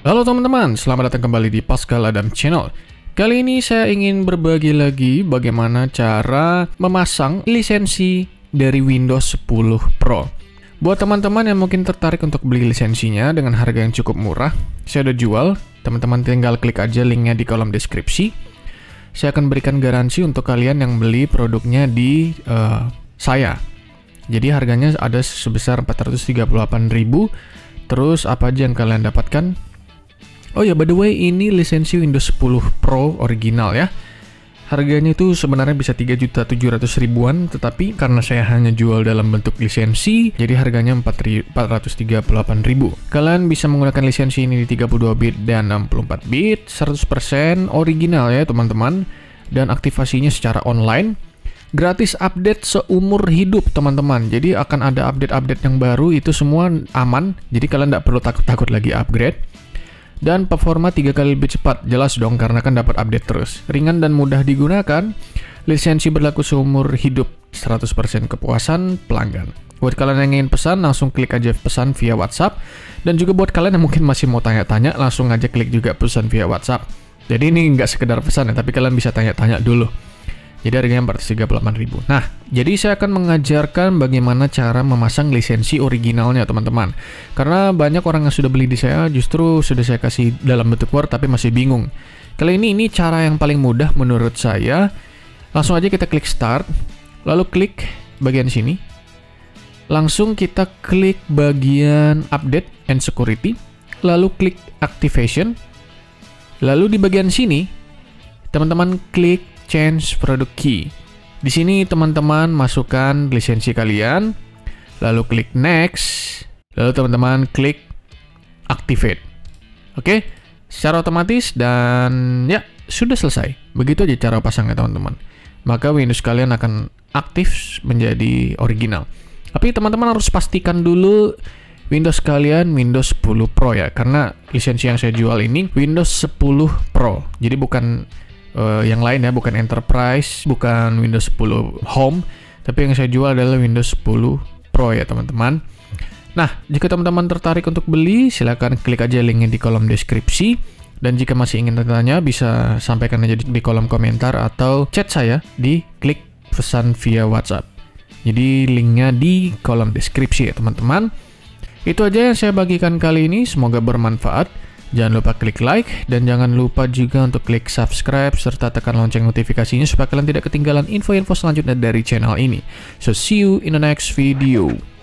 Halo teman-teman, selamat datang kembali di Pascal Adam Channel. Kali ini saya ingin berbagi lagi bagaimana cara memasang lisensi dari Windows 10 Pro. Buat teman-teman yang mungkin tertarik untuk beli lisensinya dengan harga yang cukup murah, saya udah jual. Teman-teman tinggal klik aja linknya di kolom deskripsi. Saya akan berikan garansi untuk kalian yang beli produknya di uh, saya. Jadi harganya ada sebesar 438.000. Terus apa aja yang kalian dapatkan? Oh ya, by the way, ini lisensi Windows 10 Pro original ya. Harganya itu sebenarnya bisa 3.700 ribuan, tetapi karena saya hanya jual dalam bentuk lisensi, jadi harganya 438.000. Kalian bisa menggunakan lisensi ini di 32 bit dan 64 bit, 100% original ya teman-teman, dan aktivasinya secara online. Gratis update seumur hidup teman-teman, jadi akan ada update-update yang baru, itu semua aman, jadi kalian tidak perlu takut-takut lagi upgrade dan performa tiga kali lebih cepat. Jelas dong karena kan dapat update terus. Ringan dan mudah digunakan. Lisensi berlaku seumur hidup 100% kepuasan pelanggan. Buat kalian yang ingin pesan, langsung klik aja pesan via WhatsApp. Dan juga buat kalian yang mungkin masih mau tanya-tanya, langsung aja klik juga pesan via WhatsApp. Jadi ini nggak sekedar pesan ya, tapi kalian bisa tanya-tanya dulu. Jadi harganya 438.000. Nah, jadi saya akan mengajarkan bagaimana cara memasang lisensi originalnya, teman-teman. Karena banyak orang yang sudah beli di saya justru sudah saya kasih dalam bentuk Word tapi masih bingung. Kali ini ini cara yang paling mudah menurut saya. Langsung aja kita klik start, lalu klik bagian sini. Langsung kita klik bagian update and security, lalu klik activation. Lalu di bagian sini, teman-teman klik change product key. Di sini teman-teman masukkan lisensi kalian, lalu klik next, lalu teman-teman klik activate. Oke, secara otomatis dan ya sudah selesai. Begitu aja cara pasangnya teman-teman. Maka Windows kalian akan aktif menjadi original. Tapi teman-teman harus pastikan dulu Windows kalian Windows 10 Pro ya, karena lisensi yang saya jual ini Windows 10 Pro. Jadi bukan uh, yang lain ya, bukan Enterprise, bukan Windows 10 Home, tapi yang saya jual adalah Windows 10 Pro ya teman-teman. Nah, jika teman-teman tertarik untuk beli, silahkan klik aja linknya di kolom deskripsi. Dan jika masih ingin bertanya, bisa sampaikan aja di, kolom komentar atau chat saya di klik pesan via WhatsApp. Jadi linknya di kolom deskripsi ya teman-teman. Itu aja yang saya bagikan kali ini, semoga bermanfaat. Jangan lupa klik like dan jangan lupa juga untuk klik subscribe serta tekan lonceng notifikasinya supaya kalian tidak ketinggalan info-info selanjutnya dari channel ini. So see you in the next video.